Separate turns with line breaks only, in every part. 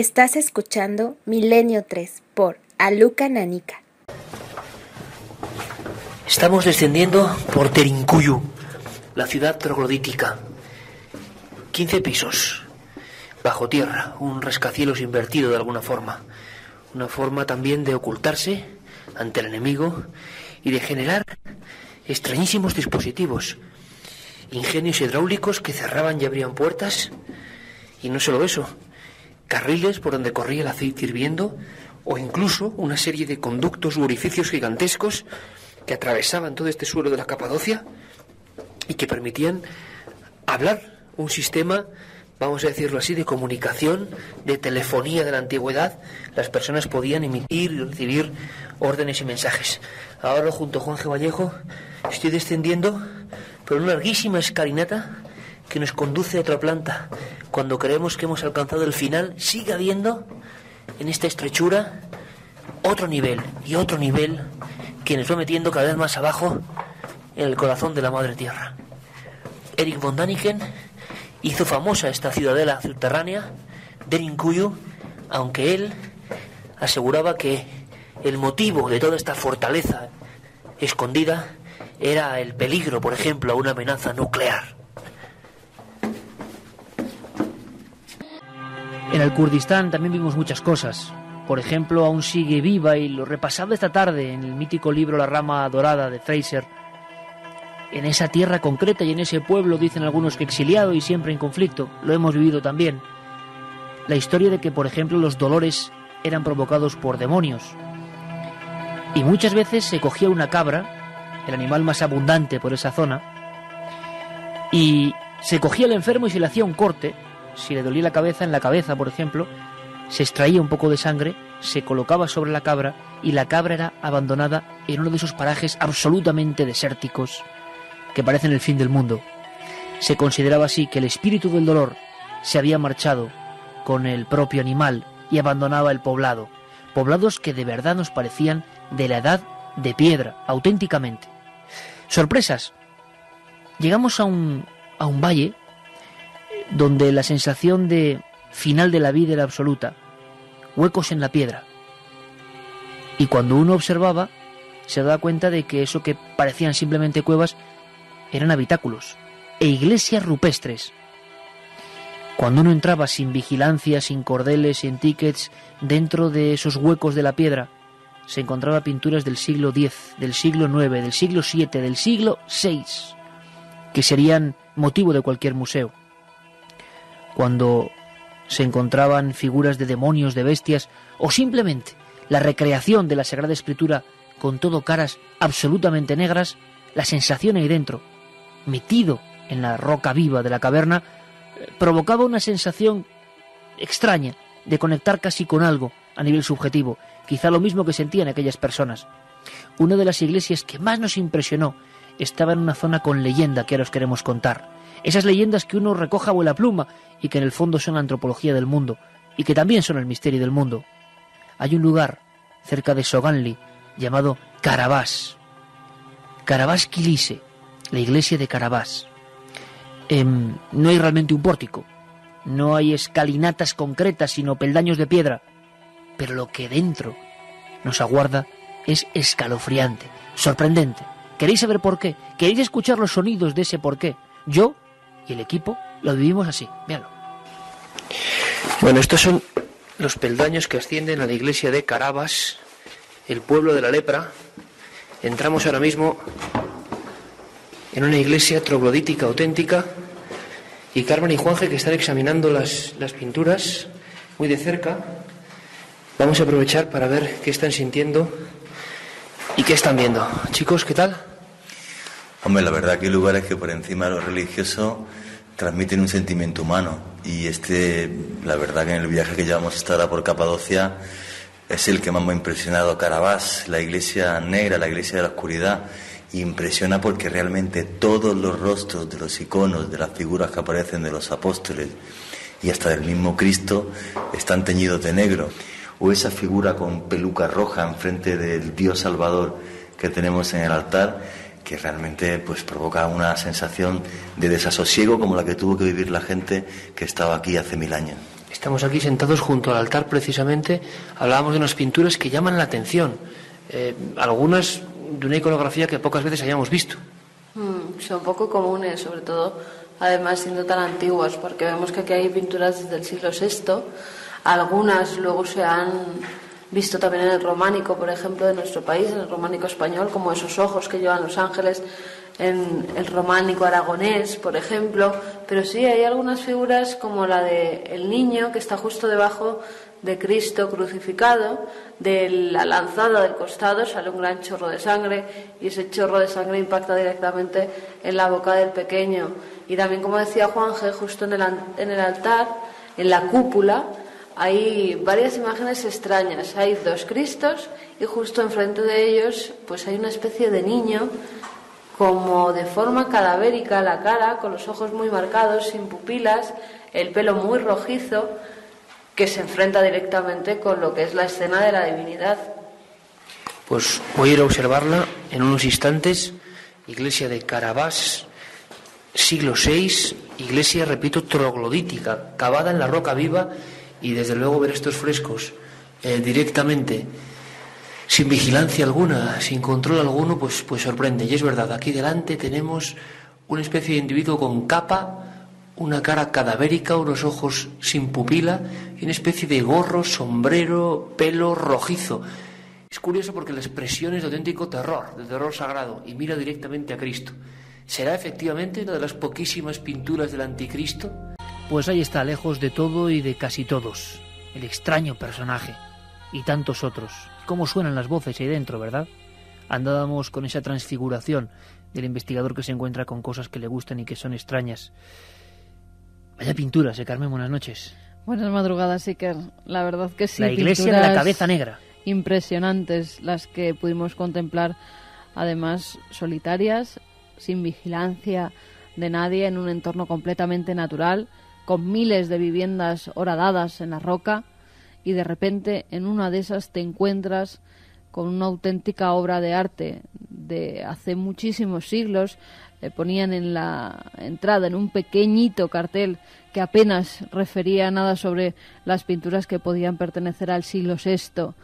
Estás escuchando Milenio 3 por Aluca Nanica.
Estamos descendiendo por Terincuyu, la ciudad troglodítica. 15 pisos, bajo tierra, un rascacielos invertido de alguna forma. Una forma también de ocultarse ante el enemigo y de generar extrañísimos dispositivos. Ingenios hidráulicos que cerraban y abrían puertas. Y no solo eso, carriles por donde corría el aceite hirviendo o incluso una serie de conductos u orificios gigantescos que atravesaban todo este suelo de la Capadocia y que permitían hablar un sistema, vamos a decirlo así, de comunicación, de telefonía de la antigüedad. Las personas podían emitir y recibir órdenes y mensajes. Ahora, junto a Juan G. Vallejo, estoy descendiendo por una larguísima escalinata que nos conduce a otra planta. Cuando creemos que hemos alcanzado el final, sigue habiendo en esta estrechura otro nivel y otro nivel que nos va metiendo cada vez más abajo en el corazón de la madre tierra. Eric von Daniken hizo famosa esta ciudadela subterránea de Rinkuyu, aunque él aseguraba que el motivo de toda esta fortaleza escondida era el peligro, por ejemplo, a una amenaza nuclear. En el Kurdistán también vimos muchas cosas. Por ejemplo, aún sigue viva y lo repasaba esta tarde en el mítico libro La rama dorada de Fraser. En esa tierra concreta y en ese pueblo dicen algunos que exiliado y siempre en conflicto. Lo hemos vivido también. La historia de que, por ejemplo, los dolores eran provocados por demonios. Y muchas veces se cogía una cabra, el animal más abundante por esa zona, y se cogía al enfermo y se le hacía un corte si le dolía la cabeza, en la cabeza, por ejemplo, se extraía un poco de sangre, se colocaba sobre la cabra y la cabra era abandonada en uno de esos parajes absolutamente desérticos que parecen el fin del mundo. Se consideraba así que el espíritu del dolor se había marchado con el propio animal y abandonaba el poblado, poblados que de verdad nos parecían de la edad de piedra, auténticamente. Sorpresas. Llegamos a un, a un valle donde la sensación de final de la vida era absoluta, huecos en la piedra. Y cuando uno observaba, se daba cuenta de que eso que parecían simplemente cuevas eran habitáculos e iglesias rupestres. Cuando uno entraba sin vigilancia, sin cordeles, sin tickets, dentro de esos huecos de la piedra, se encontraba pinturas del siglo X, del siglo IX, del siglo VII, del siglo VI, que serían motivo de cualquier museo cuando se encontraban figuras de demonios, de bestias, o simplemente la recreación de la Sagrada Escritura con todo caras absolutamente negras, la sensación ahí dentro, metido en la roca viva de la caverna, eh, provocaba una sensación extraña de conectar casi con algo a nivel subjetivo, quizá lo mismo que sentían aquellas personas. Una de las iglesias que más nos impresionó estaba en una zona con leyenda que ahora os queremos contar. Esas leyendas que uno recoja a la pluma y que en el fondo son la antropología del mundo y que también son el misterio del mundo. Hay un lugar cerca de Soganli llamado Carabás. Carabás Quilise, la iglesia de Carabás. Em, no hay realmente un pórtico, no hay escalinatas concretas, sino peldaños de piedra. Pero lo que dentro nos aguarda es escalofriante, sorprendente. ¿Queréis saber por qué? ¿Queréis escuchar los sonidos de ese por qué? Yo y el equipo lo vivimos así. Véanlo. Bueno, estos son los peldaños que ascienden a la iglesia de Carabas, el pueblo de la lepra. Entramos ahora mismo en una iglesia troglodítica auténtica y Carmen y Juanje que están examinando las, las pinturas muy de cerca. Vamos a aprovechar para ver qué están sintiendo y qué están viendo. Chicos, ¿qué tal?
Hombre, la verdad que hay lugares que por encima de lo religioso transmiten un sentimiento humano. Y este, la verdad que en el viaje que llevamos hasta ahora por Capadocia es el que más me ha impresionado. Carabás, la iglesia negra, la iglesia de la oscuridad. Impresiona porque realmente todos los rostros de los iconos, de las figuras que aparecen de los apóstoles y hasta del mismo Cristo están teñidos de negro. O esa figura con peluca roja enfrente del Dios Salvador que tenemos en el altar que realmente pues provoca una sensación de desasosiego como la que tuvo que vivir la gente que estaba aquí hace mil años.
Estamos aquí sentados junto al altar precisamente. Hablábamos de unas pinturas que llaman la atención. Eh, algunas de una iconografía que pocas veces hayamos visto.
Mm, son poco comunes, sobre todo, además siendo tan antiguas, porque vemos que aquí hay pinturas desde el siglo VI. Algunas luego se han visto también en el románico, por ejemplo, de nuestro país, en el románico español, como esos ojos que llevan los ángeles en el románico aragonés, por ejemplo, pero sí hay algunas figuras como la de el niño que está justo debajo de Cristo crucificado, de la lanzada del costado sale un gran chorro de sangre y ese chorro de sangre impacta directamente en la boca del pequeño. Y también, como decía Juan G., justo en el, en el altar, en la cúpula, hay varias imágenes extrañas. Hay dos Cristos y justo enfrente de ellos pues hay una especie de niño como de forma cadavérica la cara, con los ojos muy marcados, sin pupilas, el pelo muy rojizo, que se enfrenta directamente con lo que es la escena de la divinidad.
Pues voy a ir a observarla en unos instantes. Iglesia de Carabás, siglo VI, iglesia, repito, troglodítica, cavada en la roca viva y desde luego ver estos frescos eh, directamente sin vigilancia alguna, sin control alguno, pues, pues sorprende. Y es verdad, aquí delante tenemos una especie de individuo con capa, una cara cadavérica, unos ojos sin pupila y una especie de gorro, sombrero, pelo rojizo. Es curioso porque la expresión es de auténtico terror, de terror sagrado, y mira directamente a Cristo. ¿Será efectivamente una de las poquísimas pinturas del anticristo? Pues ahí está, lejos de todo y de casi todos, el extraño personaje, y tantos otros, cómo suenan las voces ahí dentro, ¿verdad? Andábamos con esa transfiguración del investigador que se encuentra con cosas que le gustan y que son extrañas. Vaya pinturas, ¿eh, Carmen? Buenas noches.
Buenas madrugadas, Iker. La verdad que sí.
La iglesia de la cabeza negra.
Impresionantes las que pudimos contemplar, además solitarias, sin vigilancia de nadie, en un entorno completamente natural, con miles de viviendas horadadas en la roca y de repente en una de esas te encuentras con una auténtica obra de arte de hace muchísimos siglos. Le ponían en la entrada, en un pequeñito cartel que apenas refería nada sobre las pinturas que podían pertenecer al siglo VI.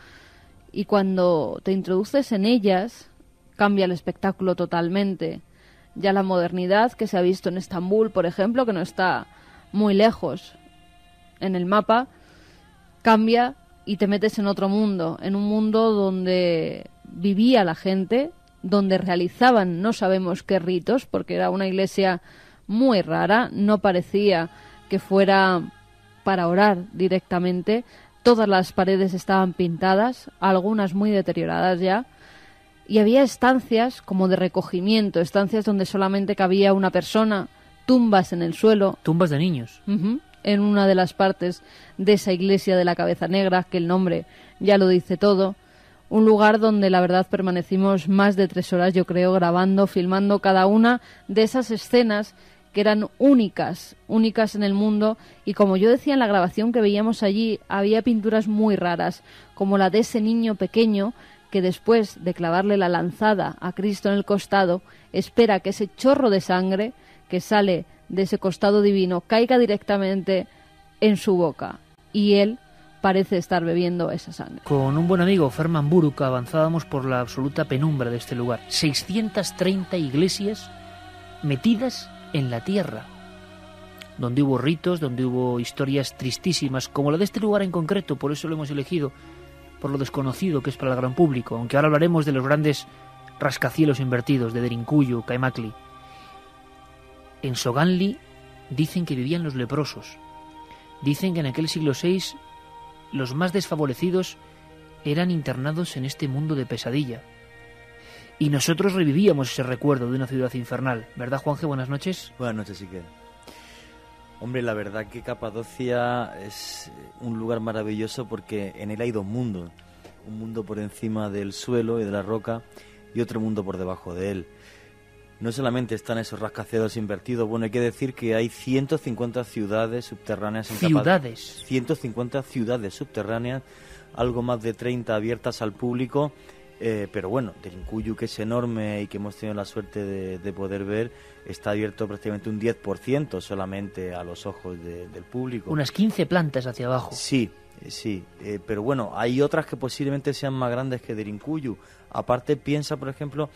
Y cuando te introduces en ellas, cambia el espectáculo totalmente. Ya la modernidad que se ha visto en Estambul, por ejemplo, que no está muy lejos en el mapa, cambia y te metes en otro mundo, en un mundo donde vivía la gente, donde realizaban no sabemos qué ritos, porque era una iglesia muy rara, no parecía que fuera para orar directamente, todas las paredes estaban pintadas, algunas muy deterioradas ya, y había estancias como de recogimiento, estancias donde solamente cabía una persona, tumbas en el suelo.
Tumbas de niños
en una de las partes de esa iglesia de la cabeza negra, que el nombre ya lo dice todo. Un lugar donde la verdad permanecimos más de tres horas, yo creo, grabando, filmando cada una de esas escenas que eran únicas, únicas en el mundo. Y como yo decía en la grabación que veíamos allí, había pinturas muy raras, como la de ese niño pequeño que después de clavarle la lanzada a Cristo en el costado, espera que ese chorro de sangre que sale de ese costado divino caiga directamente en su boca y él parece estar bebiendo esa sangre.
Con un buen amigo, Ferman Buruk, avanzábamos por la absoluta penumbra de este lugar. 630 iglesias metidas en la tierra, donde hubo ritos, donde hubo historias tristísimas, como la de este lugar en concreto, por eso lo hemos elegido, por lo desconocido que es para el gran público, aunque ahora hablaremos de los grandes rascacielos invertidos de Derinkuyu, Kaimakli. En Soganli dicen que vivían los leprosos. Dicen que en aquel siglo VI los más desfavorecidos eran internados en este mundo de pesadilla. Y nosotros revivíamos ese recuerdo de una ciudad infernal. ¿Verdad, Juanje? Buenas noches.
Buenas noches, Iker. Hombre, la verdad que Capadocia es un lugar maravilloso porque en él hay dos mundos. Un mundo por encima del suelo y de la roca y otro mundo por debajo de él no solamente están esos rascacielos invertidos, bueno, hay que decir que hay 150 ciudades subterráneas en
Ciudades.
150 ciudades subterráneas, algo más de 30 abiertas al público Eh, pero bueno, Derinkuyu, que es enorme y que hemos tenido la suerte de, poder ver, está abierto prácticamente un 10% solamente a los ojos del público.
Unas 15 plantas hacia abajo.
Sí, sí. Eh, pero bueno, hay otras que posiblemente sean más grandes que Derinkuyu. Aparte, piensa, por ejemplo,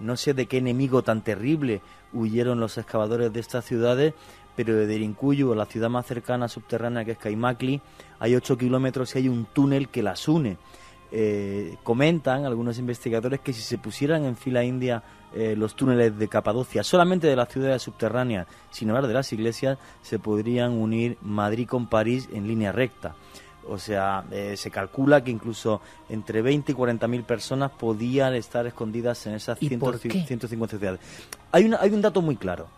no sé de qué enemigo tan terrible huyeron los excavadores de estas ciudades, pero de Derinkuyu, la ciudad más cercana subterránea que es Kaimakli, hay 8 kilómetros y hay un túnel que las une. Eh, comentan algunos investigadores que si se pusieran en fila india eh, los túneles de Capadocia, solamente de las ciudades subterráneas, sin hablar de las iglesias, se podrían unir Madrid con París en línea recta. O sea, eh, se calcula que incluso entre 20 y 40 mil personas podían estar escondidas en esas 150 ciudades. Hay, hay un dato muy claro.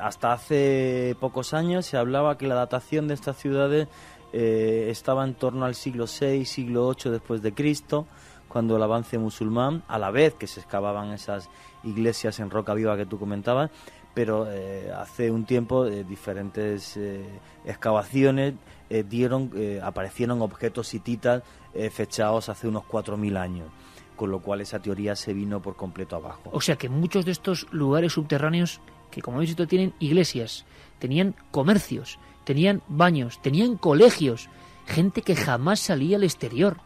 hasta hace pocos años se hablaba que la datación de estas ciudades eh, estaba en torno al siglo VI, siglo VIII después de Cristo, cuando el avance musulmán, a la vez que se excavaban esas iglesias en roca viva que tú comentabas, pero eh, hace un tiempo eh, diferentes excavaciones dieron, aparecieron objetos hititas fechados hace unos 4.000 años con lo cual esa teoría se vino por completo abajo.
O sea que muchos de estos lugares subterráneos, que como habéis visto tienen iglesias, tenían comercios, tenían baños, tenían colegios, gente que jamás salía al exterior,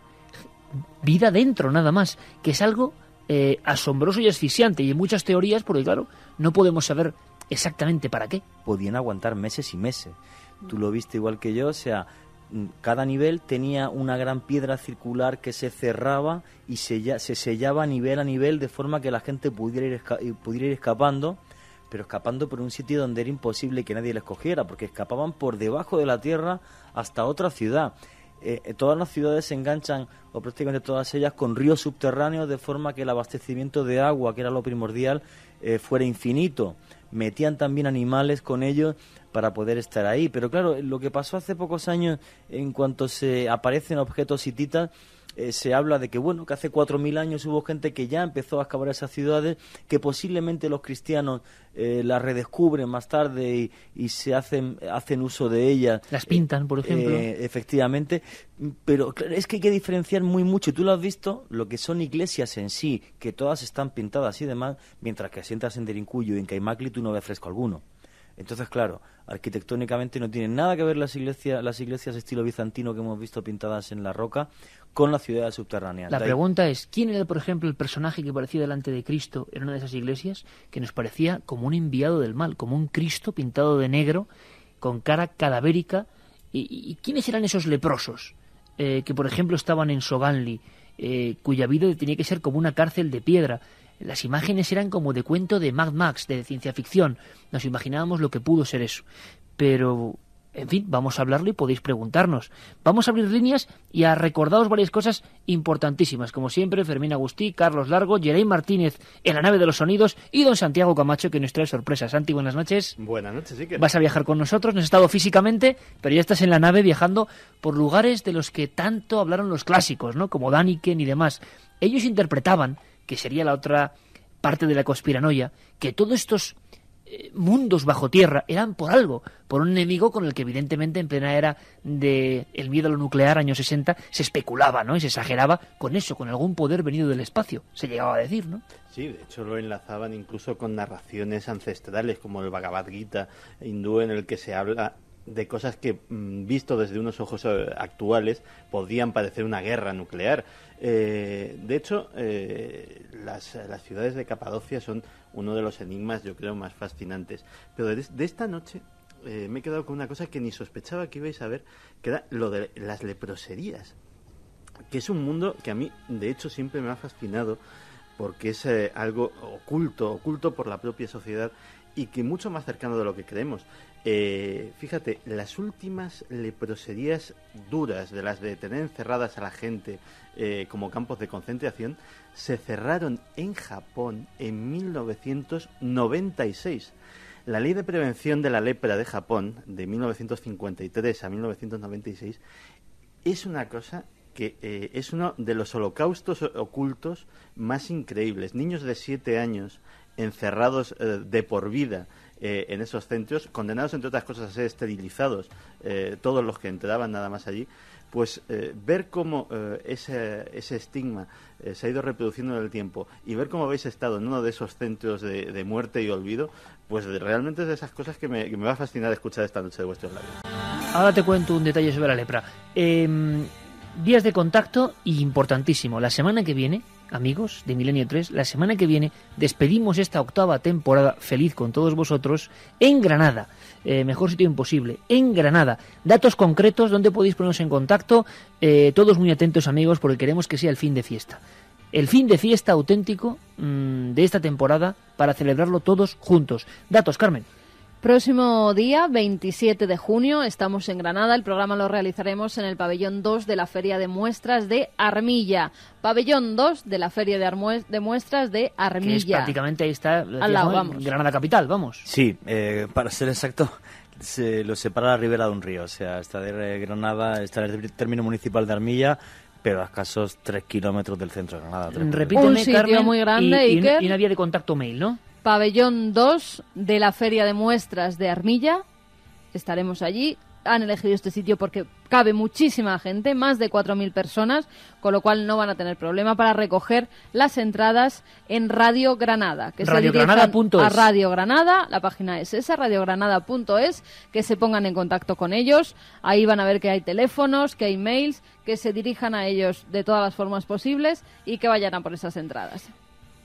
vida dentro nada más, que es algo eh, asombroso y asfixiante y en muchas teorías, porque claro, no podemos saber exactamente para qué.
Podían aguantar meses y meses. Tú lo viste igual que yo, o sea, mm, cada nivel tenía una gran piedra circular que se cerraba y se, se sellaba nivel a nivel de forma que la gente pudiera ir, pudiera ir escapando pero escapando por un sitio donde era imposible que nadie les cogiera, porque escapaban por debajo de la tierra hasta otra ciudad. Eh, eh, todas las ciudades se enganchan, o prácticamente todas ellas, con ríos subterráneos, de forma que el abastecimiento de agua, que era lo primordial, eh, fuera infinito. Metían también animales con ellos para poder estar ahí. Pero claro, lo que pasó hace pocos años, en cuanto se aparecen objetos hititas, eh, se habla de que, bueno, que hace 4.000 años hubo gente que ya empezó a excavar esas ciudades, que posiblemente los cristianos eh, las redescubren más tarde y, se hacen, hacen uso de ellas.
Las pintan, por ejemplo.
Eh, efectivamente, pero es que hay que diferenciar muy mucho. Tú lo has visto, lo que son iglesias en sí, que todas están pintadas y demás, mientras que sientas en Derincuyo y en Caimacli tú no ves fresco alguno. Entonces, claro, arquitectónicamente no tienen nada que ver las iglesias, las iglesias estilo bizantino que hemos visto pintadas en la roca con las ciudades subterráneas.
La pregunta es, ¿quién era, por ejemplo, el personaje que aparecía delante de Cristo en una de esas iglesias que nos parecía como un enviado del mal, como un Cristo pintado de negro, con cara cadavérica? ¿Y, quiénes eran esos leprosos eh, que, por ejemplo, estaban en Soganli, eh, cuya vida tenía que ser como una cárcel de piedra? Las imágenes eran como de cuento de Mad Max, de ciencia ficción. Nos imaginábamos lo que pudo ser eso. Pero, en fin, vamos a hablarlo y podéis preguntarnos. Vamos a abrir líneas y a recordaros varias cosas importantísimas. Como siempre, Fermín Agustí, Carlos Largo, Jerey Martínez en la nave de los sonidos y don Santiago Camacho que nos trae sorpresas. Santi, buenas noches.
Buenas noches, sí que...
Vas a viajar con nosotros, no has estado físicamente, pero ya estás en la nave viajando por lugares de los que tanto hablaron los clásicos, ¿no? Como Daniken y demás. Ellos interpretaban que sería la otra parte de la conspiranoia, que todos estos eh, mundos bajo tierra eran por algo, por un enemigo con el que evidentemente en plena era del el miedo a lo nuclear, años 60, se especulaba, ¿no? Y se exageraba con eso, con algún poder venido del espacio, se llegaba a decir, ¿no?
Sí, de hecho lo enlazaban incluso con narraciones ancestrales como el Bhagavad Gita hindú en el que se habla de cosas que, mm, visto desde unos ojos eh, actuales, podrían parecer una guerra nuclear. Eh, de hecho, eh, las, ciudades de Capadocia son uno de los enigmas, yo creo, más fascinantes. Pero de, esta noche me he quedado con una cosa que ni sospechaba que ibais a ver, que era lo de las leproserías, que es un mundo que a mí, de hecho, siempre me ha fascinado porque es algo oculto, oculto por la propia sociedad y que mucho más cercano de lo que creemos. Eh, fíjate, las últimas leproserías duras, de las de tener encerradas a la gente eh, como campos de concentración, se cerraron en Japón en 1996. La ley de prevención de la lepra de Japón, de 1953 a 1996, es una cosa que eh, es uno de los holocaustos ocultos más increíbles. Niños de siete años encerrados de por vida eh, en esos centros, condenados entre otras cosas a ser esterilizados, eh, todos los que entraban nada más allí, pues eh, ver cómo eh, ese, ese estigma eh, se ha ido reproduciendo en el tiempo y ver cómo habéis estado en uno de esos centros de, muerte y olvido, pues realmente es de esas cosas que me, que me va a fascinar escuchar esta noche de vuestros labios.
Ahora te cuento un detalle sobre la lepra. Em, vías de contacto y importantísimo. La semana que viene, amigos de Milenio 3, la semana que viene despedimos esta octava temporada feliz con todos vosotros en Granada. Eh, mejor sitio imposible, en Granada. Datos concretos donde podéis poneros en contacto. eh, todos muy atentos, amigos, porque queremos que sea el fin de fiesta. El fin de fiesta auténtico mm, de esta temporada para celebrarlo todos juntos. Datos, Carmen.
Próximo día, 27 de junio, estamos en Granada. El programa lo realizaremos en el pabellón 2 de la Feria de Muestras de Armilla. Pabellón 2 de la Feria de, Armue- de Muestras de
Que es
Armilla.
prácticamente ahí está,
Al.
Granada capital, vamos.
Sí, eh, para ser exacto, se lo separa la ribera de un río. O sea, está de Granada, está en el término municipal de Armilla, pero a escasos 3 kilómetros del centro de Granada. ahí.
Repíteme,
Un sitio
Carmen,
muy grande,
y, y y una vía de contacto mail, ¿no?
Pabellón 2 de la Feria de Muestras de Armilla. Estaremos allí. Han elegido este sitio porque cabe muchísima gente, más de 4.000 personas, con lo cual no van a tener problema para recoger las entradas en Radio Granada. Que se dirijan
Radiogranada.es.
a Radio Granada, la página es esa, radiogranada.es, que se pongan en contacto con ellos. Ahí van a ver que hay teléfonos, que hay mails, que se dirijan a ellos de todas las formas posibles y que vayan a por esas entradas.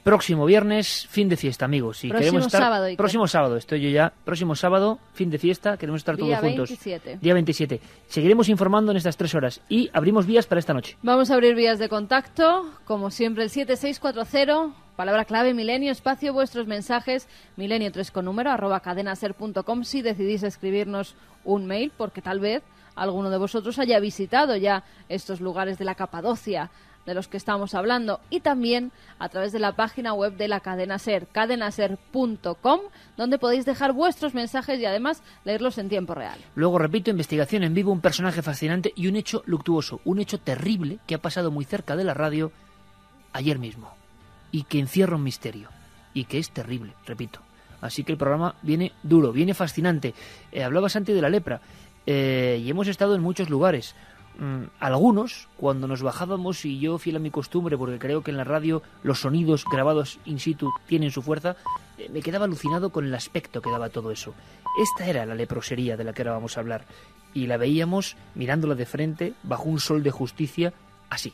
Próximo viernes, fin de fiesta, amigos. Y
Próximo
queremos estar,
sábado, Iker.
Próximo sábado, estoy yo ya. Próximo sábado, fin de fiesta, queremos estar
Día
todos juntos.
27.
Día 27. Seguiremos informando en estas tres horas y abrimos vías para esta noche.
Vamos a abrir vías de contacto, como siempre el 7640, palabra clave milenio, espacio, vuestros mensajes, milenio 3 con número, arroba cadenaser.com si decidís escribirnos un mail, porque tal vez alguno de vosotros haya visitado ya estos lugares de la Capadocia de los que estamos hablando y también a través de la página web de la cadena ser cadenaser.com donde podéis dejar vuestros mensajes y además leerlos en tiempo real.
Luego, repito, investigación en vivo, un personaje fascinante y un hecho luctuoso, un hecho terrible que ha pasado muy cerca de la radio ayer mismo y que encierra un misterio y que es terrible, repito. Así que el programa viene duro, viene fascinante. Eh, hablabas antes de la lepra eh, y hemos estado en muchos lugares. Mm, algunos, cuando nos bajábamos y yo fiel a mi costumbre, porque creo que en la radio los sonidos grabados in situ tienen su fuerza, eh, me quedaba alucinado con el aspecto que daba todo eso. Esta era la leprosería de la que ahora vamos a hablar y la veíamos mirándola de frente bajo un sol de justicia así.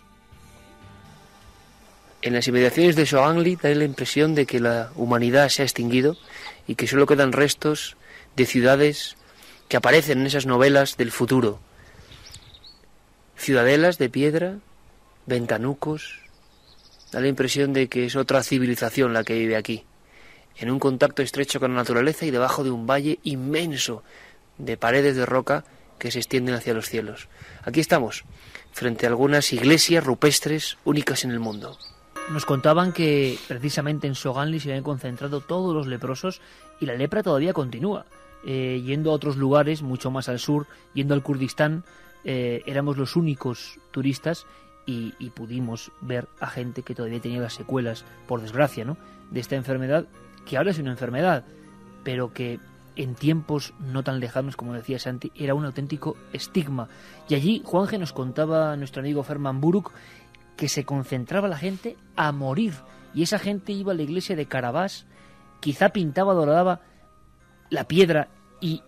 En las inmediaciones de Soangli da la impresión de que la humanidad se ha extinguido y que solo quedan restos de ciudades que aparecen en esas novelas del futuro. Ciudadelas de piedra, ventanucos. Da la impresión de que es otra civilización la que vive aquí, en un contacto estrecho con la naturaleza y debajo de un valle inmenso de paredes de roca que se extienden hacia los cielos. Aquí estamos, frente a algunas iglesias rupestres únicas en el mundo. Nos contaban que precisamente en Soganli se habían concentrado todos los leprosos y la lepra todavía continúa. Eh, yendo a otros lugares, mucho más al sur, yendo al Kurdistán, eh, éramos los únicos turistas y, pudimos ver a gente que todavía tenía las secuelas, por desgracia, ¿no? de esta enfermedad, que ahora es una enfermedad, pero que en tiempos no tan lejanos, como decía Santi, era un auténtico estigma. Y allí Juanje nos contaba nuestro amigo Ferman Buruk que se concentraba la gente a morir. Y esa gente iba a la iglesia de Carabás, quizá pintaba, doradaba la piedra y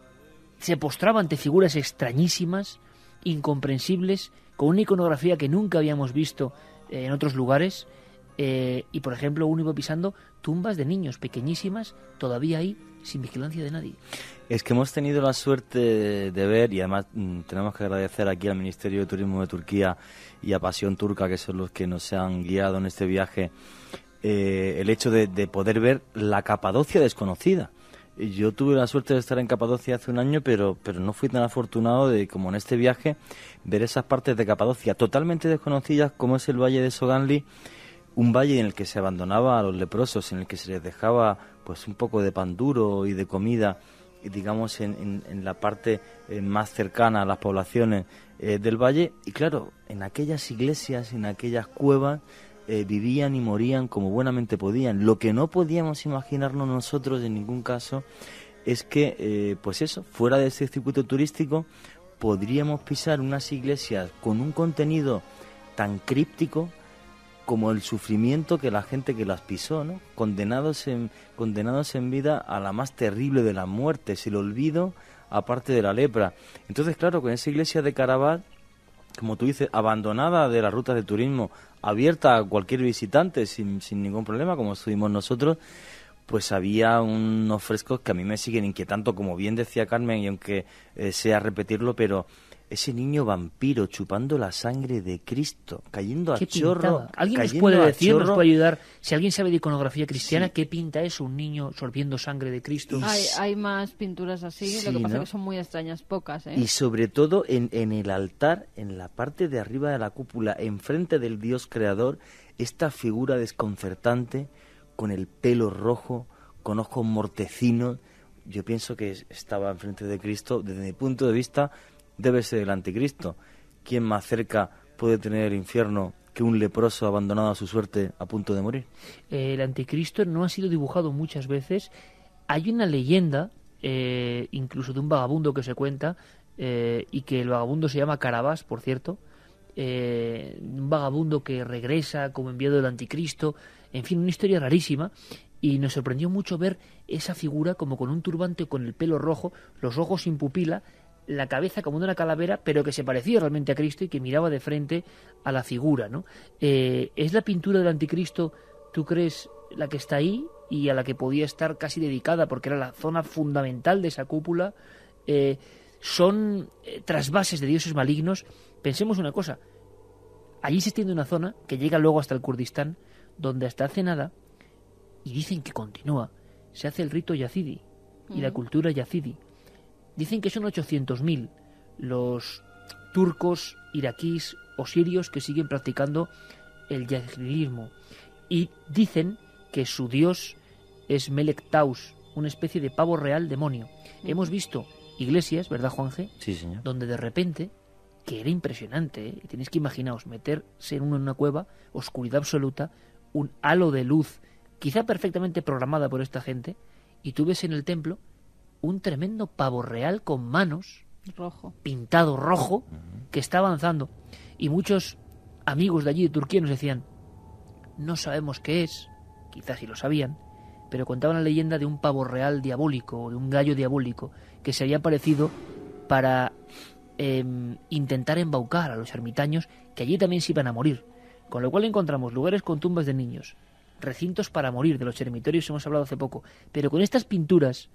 se postraba ante figuras extrañísimas, incomprensibles, con una iconografía que nunca habíamos visto eh, en otros lugares. eh, y por ejemplo, uno iba pisando tumbas de niños pequeñísimas, todavía ahí, sin vigilancia de nadie.
Es que hemos tenido la suerte de ver, y además mm, tenemos que agradecer aquí al Ministerio de Turismo de Turquía y a Pasión Turca, que son los que nos han guiado en este viaje, eh, el hecho de, de poder ver la Capadocia desconocida. Yo tuve la suerte de estar en Capadocia hace un año, pero, pero no fui tan afortunado de, como en este viaje, ver esas partes de Capadocia totalmente desconocidas, como es el Valle de Soganli, un valle en el que se abandonaba a los leprosos, en el que se les dejaba pues un poco de pan duro y de comida, digamos, en, en- en la parte eh, más cercana a las poblaciones eh, del valle. Y claro, en aquellas iglesias, en aquellas cuevas, eh, vivían y morían como buenamente podían. Lo que no podíamos imaginarnos nosotros en ningún caso es que, eh, pues eso, fuera de ese circuito turístico, podríamos pisar unas iglesias con un contenido tan críptico como el sufrimiento que la gente que las pisó, ¿no? Condenados en, condenados en vida a la más terrible de las muertes, el olvido aparte de la lepra. Entonces, claro, con esa iglesia de Carabat, como tú dices, abandonada de las rutas de turismo, abierta a cualquier visitante sin, sin ningún problema, como estuvimos nosotros, pues había unos frescos que a mí me siguen inquietando, como bien decía Carmen, y aunque eh, sea repetirlo, pero ese niño vampiro chupando la sangre de Cristo, cayendo a
¿Qué
chorro.
pintaba? ¿Alguien nos puede decir, nos puede ayudar? Si alguien sabe de iconografía cristiana,
Sí.
¿qué pinta eso? Un niño sorbiendo sangre de Cristo.
Hay, hay más pinturas así, lo que pasa
¿no?
que son muy extrañas, pocas, ¿eh?
Y sobre todo en, en el altar, en la parte de arriba de la cúpula, enfrente del Dios creador, esta figura desconcertante, con el pelo rojo, con ojos mortecinos. Yo pienso que es- estaba enfrente de Cristo, desde mi punto de vista, debe ser el anticristo. ¿Quién más cerca puede tener el infierno que un leproso abandonado a su suerte a punto de morir?
Eh, el anticristo no ha sido dibujado muchas veces. Hay una leyenda, eh, incluso de un vagabundo que se cuenta, eh, y que el vagabundo se llama Carabás, por cierto. eh, un vagabundo que regresa como enviado del anticristo. En fin, una historia rarísima. Y nos sorprendió mucho ver esa figura como con un turbante con el pelo rojo, los ojos sin pupila, la cabeza como de una calavera, pero que se parecía realmente a Cristo y que miraba de frente a la figura, ¿no? Eh, ¿Es la pintura del anticristo, tú crees, la que está ahí y a la que podía estar casi dedicada porque era la zona fundamental de esa cúpula? Eh, ¿Son eh, trasvases de dioses malignos? Pensemos una cosa, allí se extiende una zona que llega luego hasta el Kurdistán, donde hasta hace nada, y dicen que continúa, se hace el rito yazidi y la cultura yazidi. Dicen que son 800.000 los turcos, iraquíes o sirios que siguen practicando el yazidismo. Y dicen que su dios es Melek Taus, una especie de pavo real demonio. Hemos visto iglesias, ¿verdad, Juanje?
Sí, señor.
Donde de repente, que era impresionante, ¿eh? tenéis que imaginaos meterse en uno en una cueva, oscuridad absoluta, un halo de luz, quizá perfectamente programada por esta gente, y tú ves en el templo un tremendo pavo real con manos,
Rojo.
pintado rojo, que está avanzando. Y muchos amigos de allí de Turquía nos decían, no sabemos qué es, quizás sí lo sabían, pero contaban la leyenda de un pavo real diabólico, o de un gallo diabólico, que se había aparecido para em, intentar embaucar a los ermitaños que allí también se iban a morir. Con lo cual encontramos lugares con tumbas de niños, recintos para morir, de los ermitorios hemos hablado hace poco, pero con estas pinturas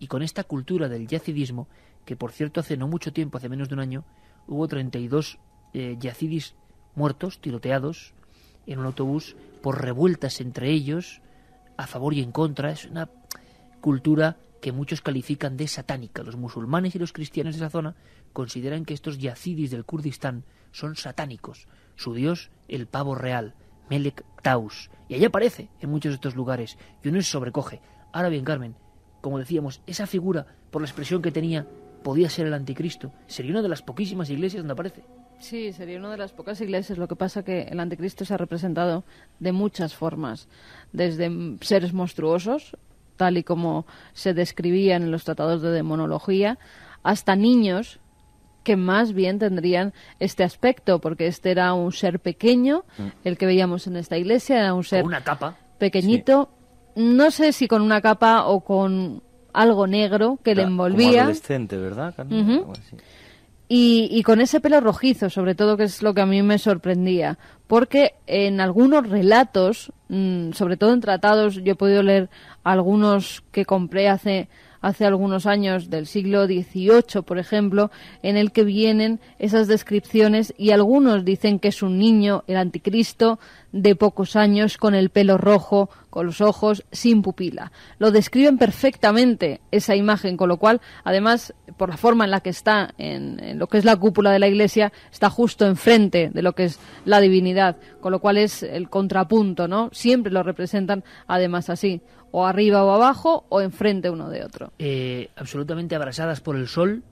y con esta cultura del yazidismo, que por cierto hace no mucho tiempo, hace menos de un año, hubo 32 eh, yazidis muertos, tiroteados, en un autobús por revueltas entre ellos, a favor y en contra. Es una cultura que muchos califican de satánica. Los musulmanes y los cristianos de esa zona consideran que estos yazidis del Kurdistán son satánicos. Su dios, el pavo real, Melek Taus. Y allí aparece en muchos de estos lugares. Y uno se sobrecoge. Ahora bien, Carmen, como decíamos, esa figura, por la expresión que tenía, podía ser el anticristo. Sería una de las poquísimas iglesias donde aparece.
Sí, sería una de las pocas iglesias. Lo que pasa que el anticristo se ha representado de muchas formas, desde seres monstruosos, tal y como se describían en los tratados de demonología, hasta niños que más bien tendrían este aspecto, porque este era un ser pequeño, el que veíamos en esta iglesia, era un ser
Con una capa.
pequeñito, no sé si con una capa o con algo negro que le
Como
envolvía.
adolescente, ¿verdad. Algo así.
Y, y con ese pelo rojizo, sobre todo, que es lo que a mí me sorprendía. Porque en algunos relatos, mm, sobre todo en tratados, yo he podido leer algunos que compré hace, hace algunos años, del siglo XVIII, por ejemplo, en el que vienen esas descripciones y algunos dicen que es un niño, el anticristo, de pocos años, con el pelo rojo, con los ojos sin pupila. Lo describen perfectamente esa imagen, con lo cual, además, por la forma en la que está en, en lo que es la cúpula de la iglesia, está justo enfrente de lo que es la divinidad, con lo cual es el contrapunto, ¿no? Siempre lo representan, además, así, o arriba o abajo, o enfrente uno de otro.
eh, absolutamente abrasadas por el sol,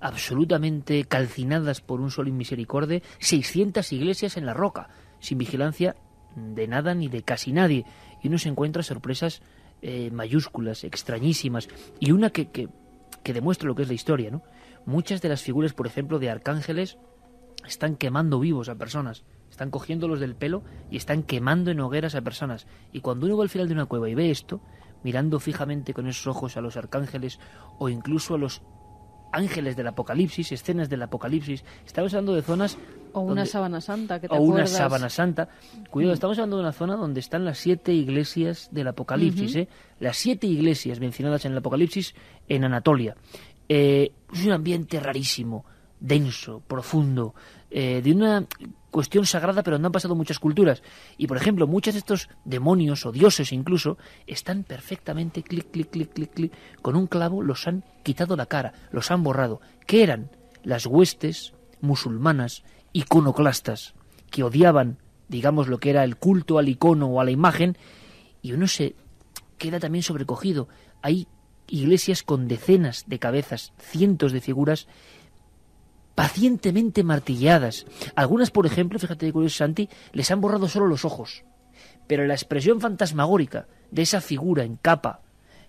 absolutamente calcinadas por un sol inmisericorde, 600 iglesias en la roca, sin vigilancia de nada ni de casi nadie. Y uno se encuentra sorpresas eh, mayúsculas, extrañísimas, y una que, que, que demuestra lo que es la historia, ¿no? Muchas de las figuras, por ejemplo, de arcángeles están quemando vivos a personas, están cogiéndolos del pelo y están quemando en hogueras a personas. Y cuando uno va al final de una cueva y ve esto, mirando fijamente con esos ojos a los arcángeles o incluso a los ángeles del apocalipsis, escenas del apocalipsis, estamos hablando de zonas
O una
donde-
sábana santa, que te
o una sábana santa. Cuidado, estamos hablando de una zona donde están las siete iglesias del Apocalipsis, ¿eh? Las siete iglesias mencionadas en el Apocalipsis en Anatolia. Eh, es un ambiente rarísimo, denso, profundo, eh, de una cuestión sagrada, pero no han pasado muchas culturas. Y, por ejemplo, muchos de estos demonios o dioses incluso están perfectamente clic, clic, clic, clic, clic, con un clavo los han quitado la cara, los han borrado. ¿Qué eran? Las huestes musulmanas iconoclastas que odiaban, digamos, lo que era el culto al icono o a la imagen, y uno se queda también sobrecogido. Hay iglesias con decenas de cabezas, cientos de figuras pacientemente martilladas. Algunas, por ejemplo, fíjate de curioso Santi, les han borrado solo los ojos. Pero la expresión fantasmagórica de esa figura en capa,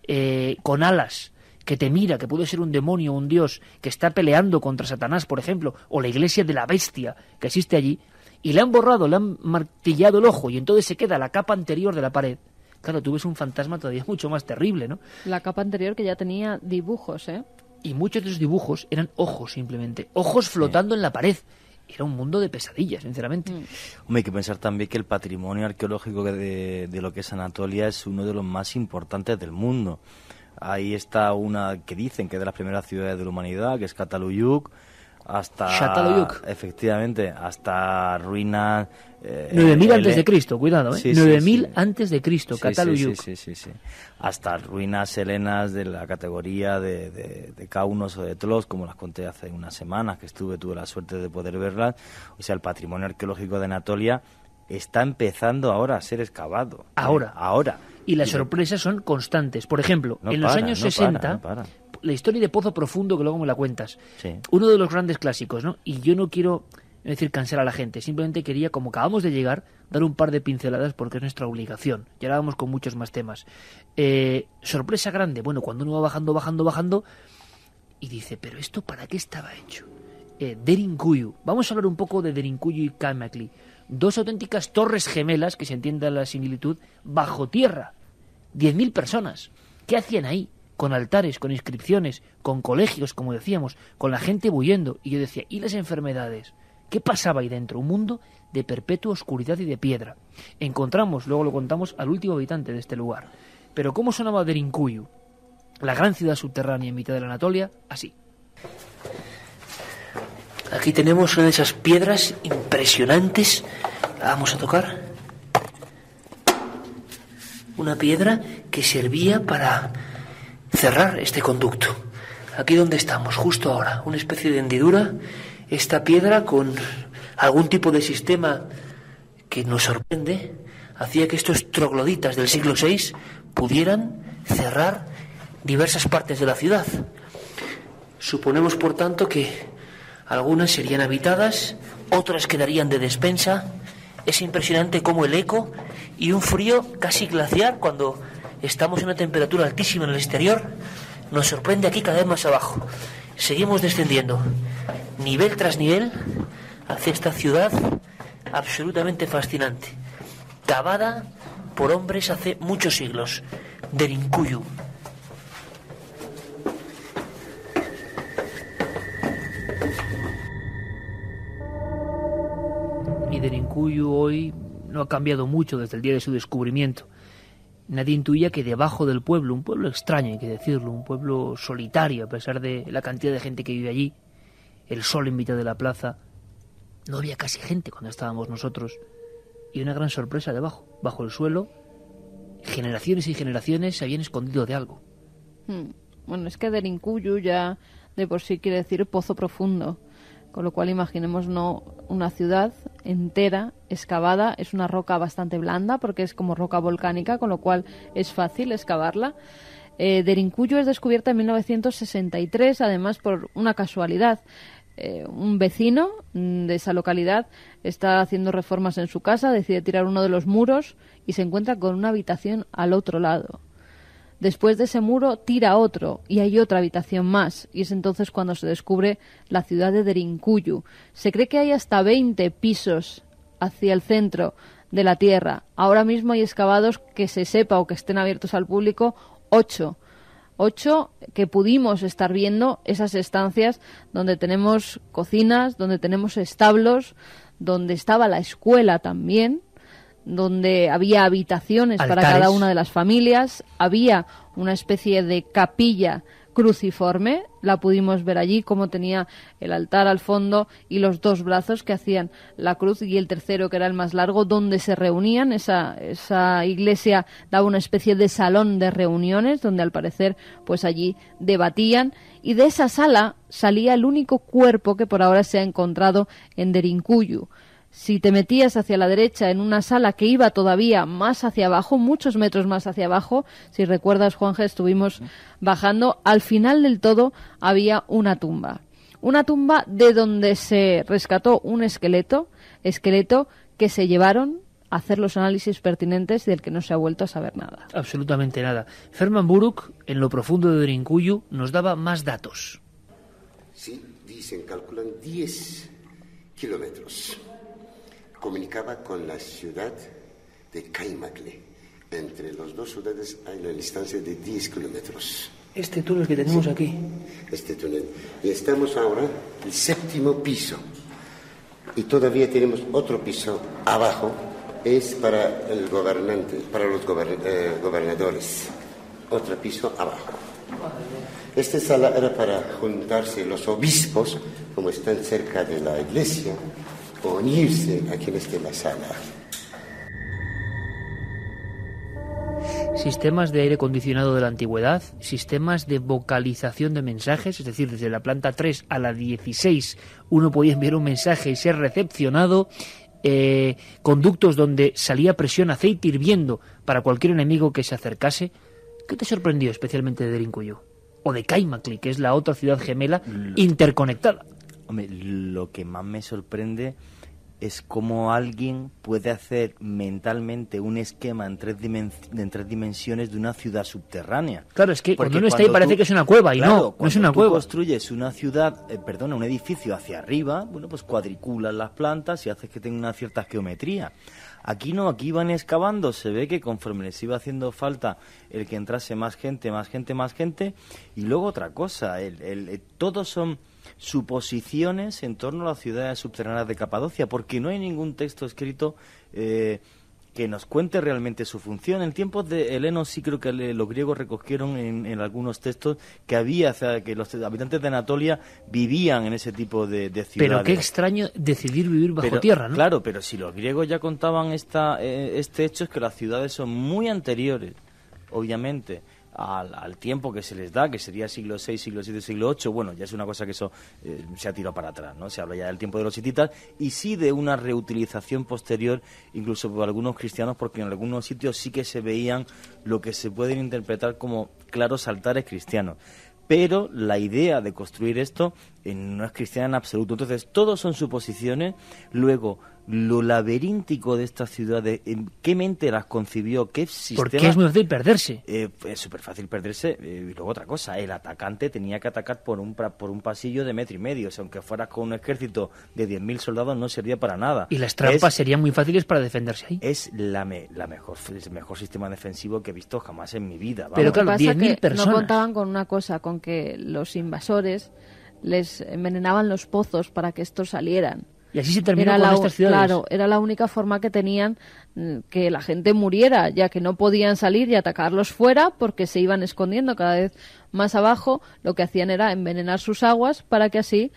eh, con alas, que te mira, que puede ser un demonio o un dios, que está peleando contra Satanás, por ejemplo, o la iglesia de la bestia que existe allí, y le han borrado, le han martillado el ojo, y entonces se queda la capa anterior de la pared. Claro, tú ves un fantasma todavía mucho más terrible, ¿no?
La capa anterior que ya tenía dibujos, ¿eh?
Y muchos de esos dibujos eran ojos simplemente, ojos flotando en la pared. Era un mundo de pesadillas, sinceramente.
Hombre, hay que pensar también que el patrimonio arqueológico de, de lo que es Anatolia es uno de los más importantes del mundo. Ahí está una que dicen que es de las primeras ciudades de la humanidad, que es Cataluyuk, hasta... Efectivamente, hasta ruinas... eh,
9000
ele-
antes de Cristo, cuidado, ¿eh?
Sí, sí,
9000
sí.
antes de Cristo,
Sí,
Cataluyuk.
Sí, sí, sí, sí, sí. Hasta ruinas helenas de la categoría de, de, de Kaunos o de Tlos, como las conté hace unas semanas que estuve, tuve la suerte de poder verlas. O sea, el patrimonio arqueológico de Anatolia está empezando ahora a ser excavado.
Ahora.
Eh, ahora.
Y las sorpresas son constantes. Por ejemplo,
No
en los
para,
años
no para,
60,
no para.
La historia de Pozo Profundo, que luego me la cuentas,
Sí.
uno de los grandes clásicos, ¿no? Y yo no quiero es decir cansar a la gente, simplemente quería, como acabamos de llegar, dar un par de pinceladas porque es nuestra obligación. Y ahora vamos con muchos más temas. Eh, sorpresa grande, bueno, cuando uno va bajando, bajando, bajando, y dice, pero esto para qué estaba hecho. Eh, Derinkuyu. Vamos a hablar un poco de Derinkuyu y Kamakli. Dos auténticas torres gemelas, que se entienda la similitud, bajo tierra. 10.000 personas. ¿Qué hacían ahí? Con altares, con inscripciones, con colegios, como decíamos, con la gente huyendo. Y yo decía, ¿y las enfermedades? ¿Qué pasaba ahí dentro? Un mundo de perpetua oscuridad y de piedra. Encontramos, luego lo contamos, al último habitante de este lugar. Pero ¿cómo sonaba Derinkuyu? La gran ciudad subterránea en mitad de la Anatolia, así. Aquí tenemos una de esas piedras impresionantes. La vamos a tocar. Una piedra que servía para cerrar este conducto. Aquí donde estamos, justo ahora, una especie de hendidura. Esta piedra con algún tipo de sistema que nos sorprende hacía que estos trogloditas del siglo VI pudieran cerrar diversas partes de la ciudad. Suponemos, por tanto, que algunas serían habitadas, otras quedarían de despensa. Es impresionante cómo el eco y un frío casi glaciar cuando estamos en una temperatura altísima en el exterior nos sorprende aquí cada vez más abajo. Seguimos descendiendo, nivel tras nivel, hacia esta ciudad absolutamente fascinante, cavada por hombres hace muchos siglos, Derinkuyu. Y Derinkuyu hoy no ha cambiado mucho desde el día de su descubrimiento. Nadie intuía que debajo del pueblo, un pueblo extraño hay que decirlo, un pueblo solitario a pesar de la cantidad de gente que vive allí, el sol en mitad de la plaza, no había casi gente cuando estábamos nosotros. Y una gran sorpresa debajo, bajo el suelo, generaciones y generaciones se habían escondido de algo.
Hmm. Bueno, es que Derinkuyu ya de por sí quiere decir pozo profundo. Con lo cual imaginemos no una ciudad entera excavada, es una roca bastante blanda porque es como roca volcánica, con lo cual es fácil excavarla. Eh, Derinkuyu es descubierta en 1963, además por una casualidad. Eh, un vecino mm, de esa localidad está haciendo reformas en su casa, decide tirar uno de los muros y se encuentra con una habitación al otro lado. Después de ese muro tira otro y hay otra habitación más y es entonces cuando se descubre la ciudad de Derinkuyu. Se cree que hay hasta 20 pisos hacia el centro de la tierra. Ahora mismo hay excavados que se sepa o que estén abiertos al público ocho. Ocho que pudimos estar viendo esas estancias donde tenemos cocinas, donde tenemos establos, donde estaba la escuela también, donde había habitaciones para cada una de las familias, había una especie de capilla cruciforme, la pudimos ver allí, como tenía el altar al fondo y los dos brazos que hacían la cruz y el tercero que era el más largo, donde se reunían. Esa, esa iglesia daba una especie de salón de reuniones, donde al parecer pues allí debatían y de esa sala salía el único cuerpo que por ahora se ha encontrado en Derinkuyu. Si te metías hacia la derecha en una sala que iba todavía más hacia abajo, muchos metros más hacia abajo, si recuerdas, Juanja, estuvimos bajando, al final del todo había una tumba. Una tumba de donde se rescató un esqueleto, esqueleto que se llevaron a hacer los análisis pertinentes del que no se ha vuelto a saber nada.
Absolutamente nada. Ferman Buruk, en lo profundo de Derinkuyu, nos daba más datos.
Sí, dicen, calculan 10 kilómetros. Comunicaba con la ciudad de Caimacle. Entre las dos ciudades hay una distancia de 10 kilómetros.
Este túnel que tenemos aquí.
Este túnel. Y estamos ahora en el séptimo piso. Y todavía tenemos otro piso abajo. Es para el gobernante, para los gober- eh, gobernadores. Otro piso abajo. Esta sala era para juntarse los obispos, como están cerca de la iglesia, o unirse a quien esté en la sala.
Sistemas de aire acondicionado de la antigüedad, sistemas de vocalización de mensajes, es decir, desde la planta 3 a la 16 uno podía enviar un mensaje y ser recepcionado, eh, conductos donde salía presión aceite hirviendo para cualquier enemigo que se acercase. ¿Qué te sorprendió especialmente de Derinkuyu? O de Kaimakli, que es la otra ciudad gemela interconectada.
Hombre, lo que más me sorprende es cómo alguien puede hacer mentalmente un esquema en tres, en tres dimensiones de una ciudad subterránea.
Claro, es que
Porque
cuando uno está ahí parece
tú-
que es una cueva y
Claro,
no, no es una
tú
cueva.
construyes una ciudad, eh, perdona, un edificio hacia arriba, bueno, pues cuadriculas las plantas y haces que tenga una cierta geometría. Aquí no, aquí iban excavando, se ve que conforme les iba haciendo falta el que entrase más gente, más gente, más gente, y luego otra cosa, el, el- eh, todos son suposiciones en torno a las ciudades subterráneas de Capadocia, porque no hay ningún texto escrito eh, que nos cuente realmente su función. En tiempos de Heleno sí creo que le- los griegos recogieron en, en algunos textos que había, o sea, que los habitantes de Anatolia vivían en ese tipo de, de ciudades.
Pero qué extraño decidir vivir bajo
Pero,
tierra, ¿no?
Claro, pero si los griegos ya contaban esta, eh, este hecho es que las ciudades son muy anteriores, obviamente, al, al tiempo que se les da, que sería siglo VI, siglo VII, siglo VIII. Bueno, ya es una cosa que eso eh, se ha tirado para atrás, ¿no? Se habla ya del tiempo de los hititas y sí de una reutilización posterior, incluso por algunos cristianos, porque en algunos sitios sí que se veían lo que se pueden interpretar como claros altares cristianos pero la idea de construir esto eh, no es cristiana en absoluto. Entonces, todos son suposiciones. Luego, lo laberíntico de estas ciudades, ¿en qué mente las concibió? ¿Qué sistema?
Porque es muy fácil perderse.
Eh, es súper fácil perderse. eh, y luego otra cosa, el atacante tenía que atacar por un, pra- por un pasillo de metro y medio. O sea, aunque fueras con un ejército de 10.000 soldados, no servía para nada.
Y las trampas
Es-
serían muy fáciles para defenderse ahí.
es la, me- la mejor, el mejor sistema defensivo que he visto jamás en mi vida.
Pero claro,
Lo que pasa
10.000
que
personas.
no contaban con una cosa, con que los invasores les envenenaban los pozos para que estos salieran.
Y así se terminó
Era
con
la,
estas ciudades.
Claro, era la única forma que tenían mm, que la gente muriera, ya que no podían salir y atacarlos fuera porque se iban escondiendo cada vez más abajo. Lo que hacían era envenenar sus aguas para que así,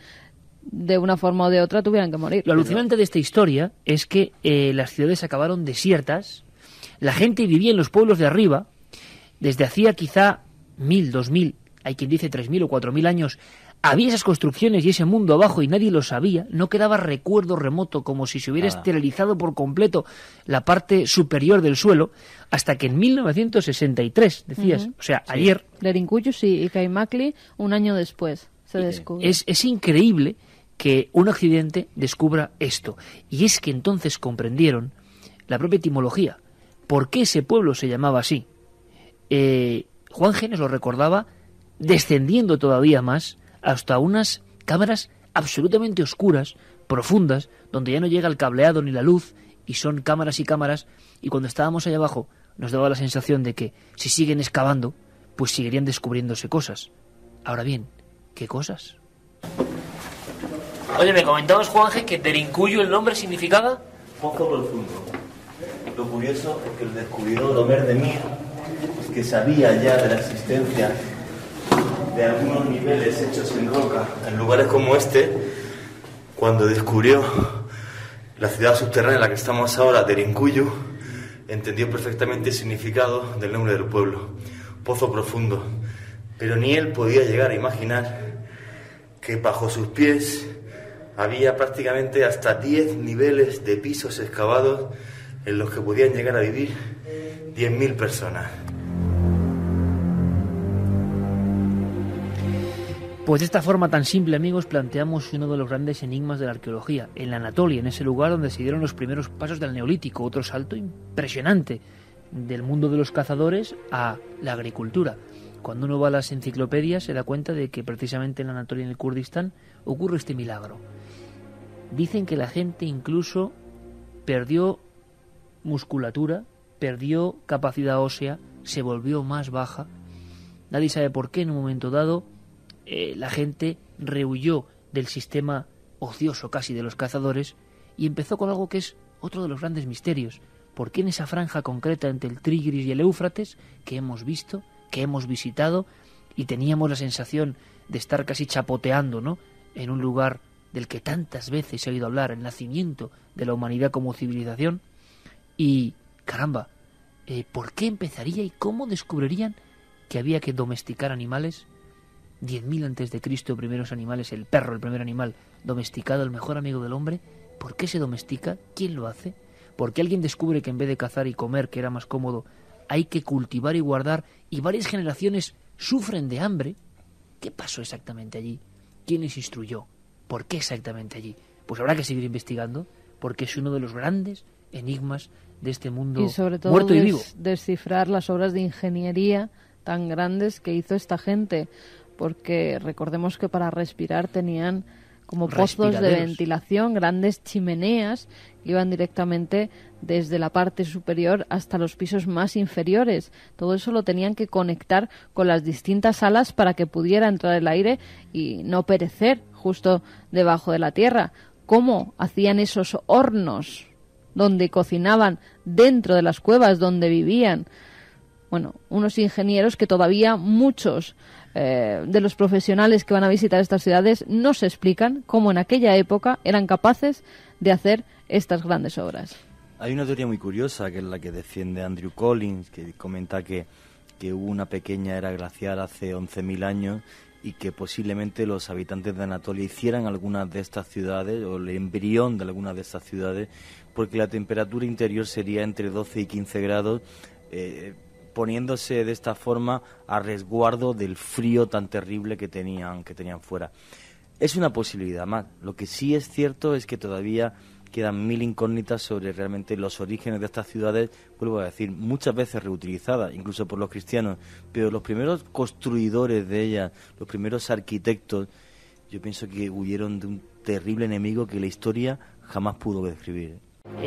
de una forma o de otra, tuvieran que morir.
Lo alucinante de esta historia es que eh, las ciudades acabaron desiertas, la gente vivía en los pueblos de arriba, desde hacía quizá mil, dos mil, hay quien dice tres mil o cuatro mil años, había esas construcciones y ese mundo abajo y nadie lo sabía, no quedaba recuerdo remoto como si se hubiera
Nada.
esterilizado por completo la parte superior del suelo, hasta que en 1963, decías,
Ujú.
o sea, ayer,
Derinkuyu sí, y Kaimakli un año después se descubre.
Es, es increíble que un accidente descubra esto. Y es que entonces comprendieron la propia etimología. ¿Por qué ese pueblo se llamaba así? Eh, Juan Genes lo recordaba descendiendo todavía más hasta unas cámaras absolutamente oscuras, profundas, donde ya no llega el cableado ni la luz, y son cámaras y cámaras, y cuando estábamos allá abajo nos daba la sensación de que si siguen excavando, pues seguirían descubriéndose cosas. Ahora bien, ¿qué cosas? Oye, me comentabas, Juanje, que Derincuyo el nombre significaba...
Pozo profundo. Lo curioso es que el descubridor Homer de Mir, que sabía ya de la existencia de algunos niveles hechos en roca
En lugares como este, cuando descubrió la ciudad subterránea en la que estamos ahora, Derincuyo, entendió perfectamente el significado del nombre del pueblo, Pozo Profundo. Pero ni él podía llegar a imaginar que bajo sus pies había prácticamente hasta 10 niveles de pisos excavados en los que podían llegar a vivir 10.000 personas.
Pues de esta forma tan simple, amigos, planteamos uno de los grandes enigmas de la arqueología. En la Anatolia, en ese lugar donde se dieron los primeros pasos del Neolítico, otro salto impresionante del mundo de los cazadores a la agricultura. Cuando uno va a las enciclopedias se da cuenta de que precisamente en la Anatolia en el Kurdistán ocurre este milagro. Dicen que la gente incluso perdió musculatura, perdió capacidad ósea, se volvió más baja. Nadie sabe por qué en un momento dado eh, la gente rehuyó del sistema ocioso casi de los cazadores y empezó con algo que es otro de los grandes misterios. ¿Por qué en esa franja concreta entre el Tigris y el Éufrates que hemos visto, que hemos visitado y teníamos la sensación de estar casi chapoteando, ¿no? En un lugar del que tantas veces se ha oído hablar, el nacimiento de la humanidad como civilización. Y, caramba, eh, ¿por qué empezaría y cómo descubrirían que había que domesticar animales 10.000 antes de Cristo, primeros animales, el perro, el primer animal domesticado, el mejor amigo del hombre. ¿Por qué se domestica? ¿Quién lo hace? ¿Por qué alguien descubre que en vez de cazar y comer, que era más cómodo, hay que cultivar y guardar y varias generaciones sufren de hambre? ¿Qué pasó exactamente allí? ¿Quién les instruyó? ¿Por qué exactamente allí? Pues habrá que seguir investigando, porque es uno de los grandes enigmas de este mundo
y sobre todo
muerto y vivo.
descifrar las obras de ingeniería tan grandes que hizo esta gente porque recordemos que para respirar tenían como pozos de ventilación, grandes chimeneas que iban directamente desde la parte superior hasta los pisos más inferiores. Todo eso lo tenían que conectar con las distintas salas para que pudiera entrar el aire y no perecer justo debajo de la tierra. ¿Cómo hacían esos hornos donde cocinaban dentro de las cuevas donde vivían? Bueno, unos ingenieros que todavía muchos eh, de los profesionales que van a visitar estas ciudades no se explican cómo en aquella época eran capaces de hacer estas grandes obras.
Hay una teoría muy curiosa que es la que defiende Andrew Collins, que comenta que, que hubo una pequeña era glacial hace 11.000 años y que posiblemente los habitantes de Anatolia hicieran algunas de estas ciudades o el embrión de algunas de estas ciudades porque la temperatura interior sería entre 12 y 15 grados eh, poniéndose de esta forma a resguardo del frío tan terrible que tenían, que tenían fuera. Es una posibilidad más. Lo que sí es cierto es que todavía quedan mil incógnitas sobre realmente los orígenes de estas ciudades, vuelvo a decir, muchas veces reutilizadas, incluso por los cristianos, pero los primeros construidores de ellas, los primeros arquitectos, yo pienso que huyeron de un terrible enemigo que la historia jamás pudo describir.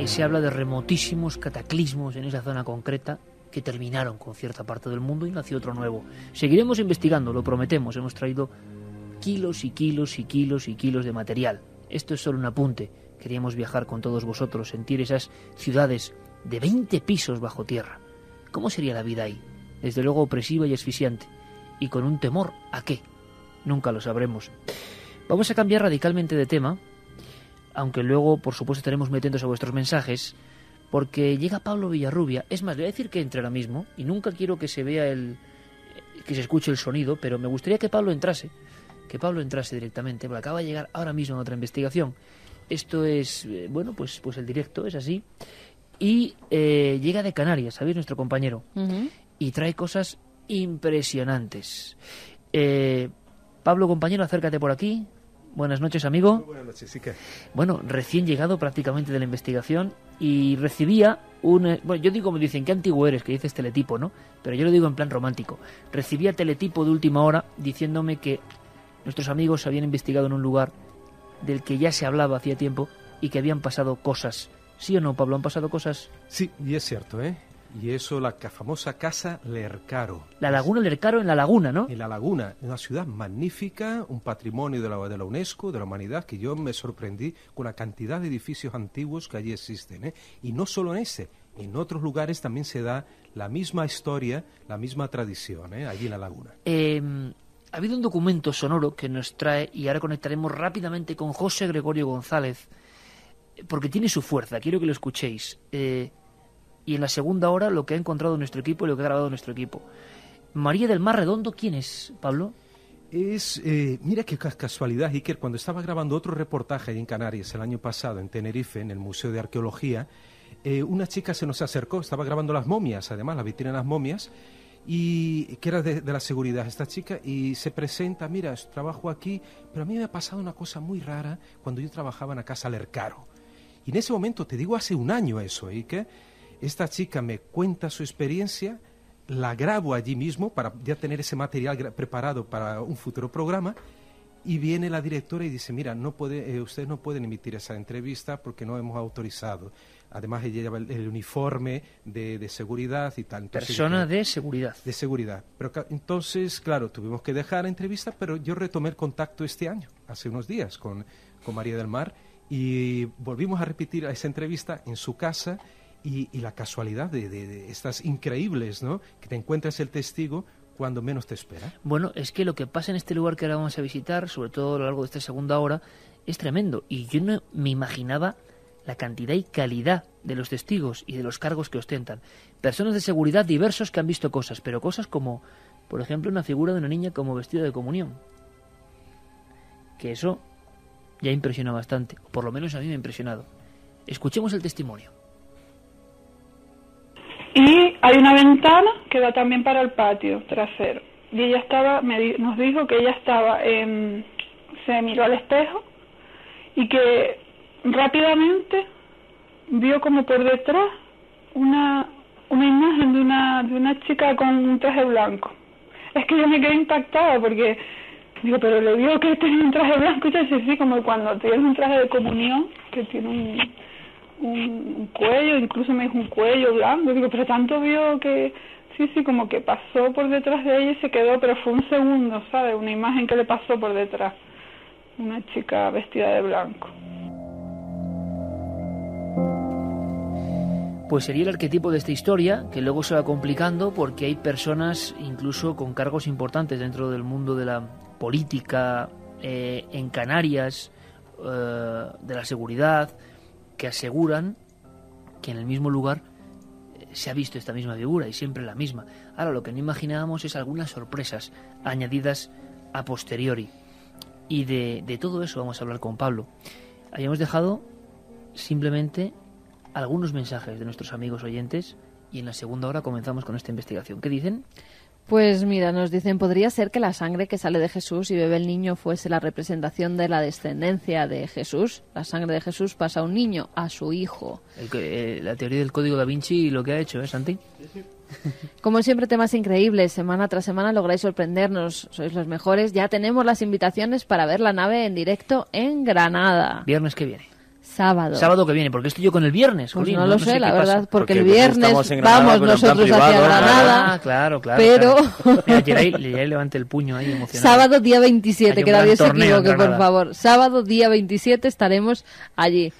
Se habla de remotísimos cataclismos en esa zona concreta que terminaron con cierta parte del mundo y nació otro nuevo. Seguiremos investigando, lo prometemos. Hemos traído kilos y kilos y kilos y kilos de material. Esto es solo un apunte. Queríamos viajar con todos vosotros, sentir esas ciudades de 20 pisos bajo tierra. ¿Cómo sería la vida ahí? Desde luego opresiva y asfixiante. Y con un temor a qué? Nunca lo sabremos. Vamos a cambiar radicalmente de tema, aunque luego, por supuesto, estaremos metiéndose a vuestros mensajes porque llega Pablo Villarrubia. Es más, le voy a decir que entre ahora mismo, y nunca quiero que se vea el. que se escuche el sonido, pero me gustaría que Pablo entrase. Que Pablo entrase directamente, porque acaba de llegar ahora mismo en otra investigación. Esto es, eh, bueno, pues, pues el directo, es así. Y eh, llega de Canarias, ¿sabéis? Nuestro compañero. Y trae cosas impresionantes. Eh, Pablo, compañero, acércate por aquí. Buenas noches, amigo.
buenas noches.
Bueno, recién llegado prácticamente de la investigación y recibía un... eh, Bueno, yo digo, como dicen, qué antiguo eres, que dices teletipo, ¿no? Pero yo lo digo en plan romántico. Recibía teletipo de última hora diciéndome que nuestros amigos habían investigado en un lugar del que ya se hablaba hacía tiempo y que habían pasado cosas. ¿Sí o no, Pablo? ¿Han pasado cosas?
Sí, y es cierto, ¿eh? Y eso, la famosa Casa Lercaro.
La laguna Lercaro en la laguna, ¿no?
En la laguna, una ciudad magnífica, un patrimonio de la, de la UNESCO, de la humanidad, que yo me sorprendí con la cantidad de edificios antiguos que allí existen. ¿eh? Y no solo en ese, en otros lugares también se da la misma historia, la misma tradición, ¿eh? allí en la laguna.
Eh, ha habido un documento sonoro que nos trae, y ahora conectaremos rápidamente con José Gregorio González, porque tiene su fuerza, quiero que lo escuchéis. Eh, y en la segunda hora lo que ha encontrado nuestro equipo y lo que ha grabado nuestro equipo. María del Mar Redondo, ¿quién es, Pablo?
Es, eh, mira qué ca- casualidad, Iker, cuando estaba grabando otro reportaje en Canarias el año pasado, en Tenerife, en el Museo de Arqueología, eh, una chica se nos acercó, estaba grabando las momias, además, la vitrina de las momias, y que era de, de la seguridad esta chica, y se presenta, mira, trabajo aquí, pero a mí me ha pasado una cosa muy rara cuando yo trabajaba en la Casa Lercaro. Y en ese momento, te digo hace un año eso, Iker, esta chica me cuenta su experiencia, la grabo allí mismo para ya tener ese material preparado para un futuro programa y viene la directora y dice, mira, no puede, eh, ustedes no pueden emitir esa entrevista porque no hemos autorizado. Además, ella lleva el, el uniforme de, de seguridad y tal. Entonces,
Persona de seguridad.
de seguridad. Pero entonces, claro, tuvimos que dejar la entrevista, pero yo retomé el contacto este año, hace unos días, con, con María del Mar, y volvimos a repetir esa entrevista en su casa y, la casualidad de, estas increíbles, ¿no? Que te encuentras el testigo cuando menos te espera.
Bueno, es que lo que pasa en este lugar que ahora vamos a visitar, sobre todo a lo largo de esta segunda hora, es tremendo. Y yo no me imaginaba la cantidad y calidad de los testigos y de los cargos que ostentan. Personas de seguridad diversos que han visto cosas, pero cosas como, por ejemplo, una figura de una niña como vestida de comunión. Que eso ya impresiona bastante, por lo menos a mí me ha impresionado. Escuchemos el testimonio.
Y hay una ventana que da también para el patio trasero. Y ella estaba, me di- nos dijo que ella estaba en, se miró al espejo y que rápidamente vio como por detrás una, una imagen de una, de una chica con un traje blanco. Es que yo me quedé impactada porque digo, pero le vio que tenía un traje blanco y dice, sí, como cuando tienes un traje de comunión que tiene un, un, cuello, incluso me dijo un cuello blanco, digo, pero tanto vio que, sí, sí, como que pasó por detrás de ella y se quedó, pero fue un segundo, ¿sabes? Una imagen que le pasó por detrás, una chica vestida de blanco.
Pues sería el arquetipo de esta historia, que luego se va complicando porque hay personas incluso con cargos importantes dentro del mundo de la política, eh, en Canarias, eh, de la seguridad, que aseguran que en el mismo lugar eh, se ha visto esta misma figura y siempre la misma. Ahora lo que no imaginábamos es algunas sorpresas añadidas a posteriori. Y de, todo eso vamos a hablar con Pablo. Habíamos dejado simplemente algunos mensajes de nuestros amigos oyentes y en la segunda hora comenzamos con esta investigación. ¿Qué dicen?
Pues mira, nos dicen, podría ser que la sangre que sale de Jesús y bebe el niño fuese la representación de la descendencia de Jesús. La sangre de Jesús pasa a un niño, a su hijo.
El eh, la teoría del código da Vinci y lo que ha hecho, ¿eh, Santi?
Como siempre, temas increíbles. Semana tras semana lográis sorprendernos. Sois los mejores. Ya tenemos las invitaciones para ver la nave en directo en Granada.
Viernes que viene.
Sábado.
Sábado que viene, porque estoy yo con el viernes.
Pues
jolín,
no lo sé,
qué
la
pasa.
verdad, porque, el
Porque, pues,
viernes
en Granada,
vamos nosotros hacia
privado,
Granada.
Ah, claro, claro.
Pero-
claro. Mira, Yeray, Yeray levante el puño ahí emocionado.
Sábado día 27,
Hay un
que nadie se equivoque, por favor. Sábado día 27 estaremos allí.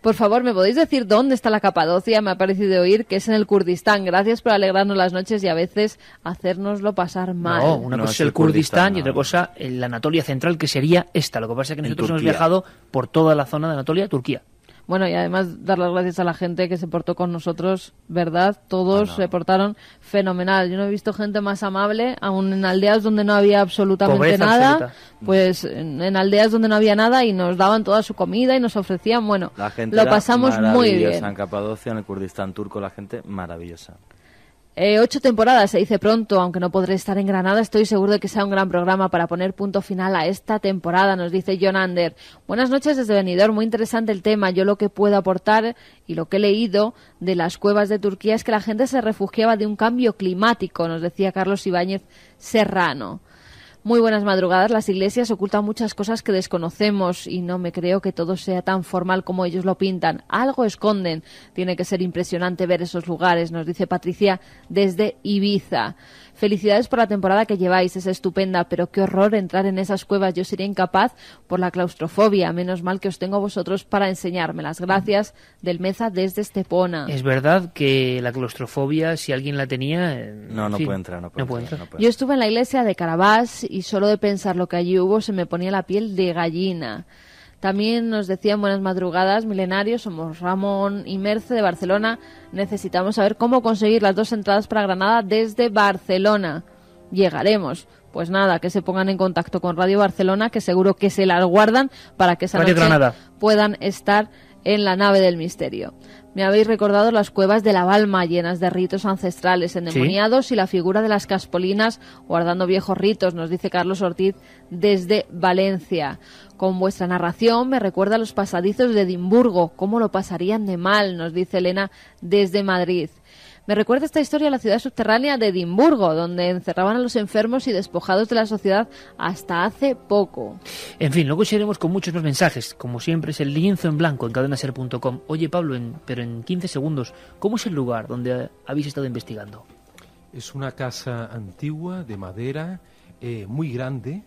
Por favor, ¿me podéis decir dónde está la Capadocia? Me ha parecido oír que es en el Kurdistán. Gracias por alegrarnos las noches y a veces hacérnoslo pasar mal.
No, una
No,
cosa
es
el
el
Kurdistán
Kurdistán,
y otra cosa la Anatolia central, que sería esta. Lo que pasa es que nosotros hemos viajado por toda la zona de Anatolia, Turquía.
Bueno, y además dar las gracias a la gente que se portó con nosotros, ¿verdad? Todos se portaron fenomenal. Yo no he visto gente más amable, aún en aldeas donde no había absolutamente
Pobreza
nada.
absoluta.
Pues en, en aldeas donde no había nada y nos daban toda su comida y nos ofrecían, bueno,
La gente
lo pasamos muy bien.
En Capadocia, en el Kurdistán turco, la gente maravillosa.
Eh, ocho temporadas se dice pronto, aunque no podré estar en Granada. Estoy seguro de que sea un gran programa para poner punto final a esta temporada, nos dice John Ander. Buenas noches desde Benidorm, muy interesante el tema. Yo lo que puedo aportar y lo que he leído de las cuevas de Turquía es que la gente se refugiaba de un cambio climático, nos decía Carlos Ibáñez Serrano. Muy buenas madrugadas. Las iglesias ocultan muchas cosas que desconocemos y no me creo que todo sea tan formal como ellos lo pintan. Algo esconden. Tiene que ser impresionante ver esos lugares, nos dice Patricia desde Ibiza. Felicidades por la temporada que lleváis, es estupenda, pero qué horror entrar en esas cuevas. Yo sería incapaz por la claustrofobia. Menos mal que os tengo a vosotros para enseñármelas. Gracias del Meza desde Estepona.
Es verdad que la claustrofobia, si alguien la tenía...
No, no puede entrar, no puede, entrar,
Yo estuve en la iglesia de Carabás y solo de pensar lo que allí hubo se me ponía la piel de gallina. También nos decían buenas madrugadas, milenarios, somos Ramón y Merce de Barcelona. Necesitamos saber cómo conseguir las dos entradas para Granada desde Barcelona. Llegaremos. Pues nada, que se pongan en contacto con Radio Barcelona, que seguro que se las guardan para que esa noche puedan estar en la nave del misterio. Me habéis recordado las cuevas de la Balma llenas de ritos ancestrales endemoniados y la figura de las caspolinas guardando viejos ritos, nos dice Carlos Ortiz desde Valencia. Con vuestra narración me recuerda a los pasadizos de Edimburgo, cómo lo pasarían de mal, nos dice Elena desde Madrid. Me recuerda esta historia a la ciudad subterránea de Edimburgo, donde encerraban a los enfermos y despojados de la sociedad hasta hace poco.
En fin, luego seguiremos con muchos más mensajes. Como siempre, es el lienzo en blanco en cadenaser.com. Oye, Pablo, pero en 15 segundos, ¿cómo es el lugar donde habéis estado investigando?
Es una casa antigua de madera, eh, muy grande,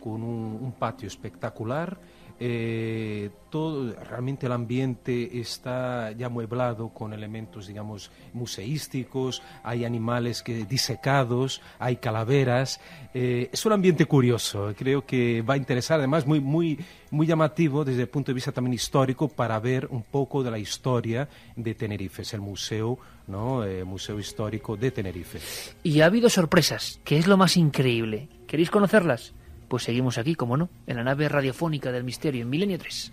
con un, patio espectacular. Eh, todo realmente el ambiente está ya mueblado con elementos digamos museísticos hay animales que disecados hay calaveras. Eh, es un ambiente curioso creo que va a interesar además muy muy muy llamativo desde el punto de vista también histórico para ver un poco de la historia de Tenerife es el museo no eh, museo histórico de Tenerife.
Y ha habido sorpresas que es lo más increíble. Queréis conocerlas pues seguimos aquí, como no, en la nave radiofónica del misterio en Milenio 3.